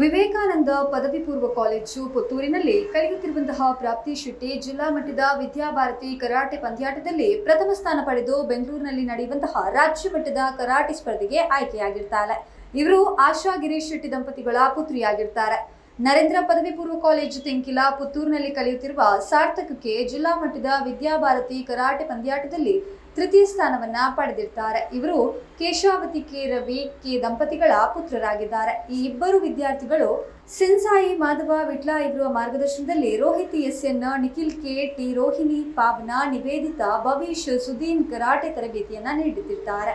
ವಿವೇಕಾನಂದ ಪದವಿ ಪೂರ್ವ ಕಾಲೇಜು ಪುತ್ತೂರಿನಲ್ಲಿ ಕಲಿಯುತ್ತಿರುವಂತಹ ಪ್ರಾಪ್ತಿ ಶೆಟ್ಟಿ ಜಿಲ್ಲಾ ಮಟ್ಟದ ವಿದ್ಯಾಭಾರತಿ ಕರಾಟೆ ಪಂದ್ಯಾಟದಲ್ಲಿ ಪ್ರಥಮ ಸ್ಥಾನ ಪಡೆದು ಬೆಂಗಳೂರಿನಲ್ಲಿ ನಡೆಯುವಂತಹ ರಾಜ್ಯ ಮಟ್ಟದ ಕರಾಟೆ ಸ್ಪರ್ಧೆಗೆ ಆಯ್ಕೆಯಾಗಿರ್ತಾರೆ ಇವರು ಆಶಾ ಗಿರೀಶ್ ಶೆಟ್ಟಿ ದಂಪತಿಗಳ ಪುತ್ರಿಯಾಗಿರ್ತಾರೆ. ನರೇಂದ್ರ ಪದವಿ ಪೂರ್ವ ಕಾಲೇಜು ತೆಂಕಿಲ ಪುತ್ತೂರಿನಲ್ಲಿ ಕಲಿಯುತ್ತಿರುವ ಸಾರ್ಥಕಕ್ಕೆ ಜಿಲ್ಲಾ ಮಟ್ಟದ ವಿದ್ಯಾಭಾರತಿ ಕರಾಟೆ ಪಂದ್ಯಾಟದಲ್ಲಿ ತೃತೀಯ ಸ್ಥಾನವನ್ನ ಪಡೆದಿರ್ತಾರೆ. ಇವರು ಕೇಶಾವತಿ, ಕೆ. ರವಿ, ಕೆ. ದಂಪತಿಗಳ ಪುತ್ರರಾಗಿದ್ದಾರೆ. ಈ ಇಬ್ಬರು ವಿದ್ಯಾರ್ಥಿಗಳು ಸಿನ್ಸಾಯಿ, ಮಾಧವ, ವಿಟ್ಲ ಇವರ ಮಾರ್ಗದರ್ಶನದಲ್ಲಿ Rohit, S. N. Nikhil, K. T. Rohini Pavana Nivedita Bhavish Sudeen, karate ತರಬೇತಿಯನ್ನ ನೀಡುತ್ತಿದ್ದಾರೆ.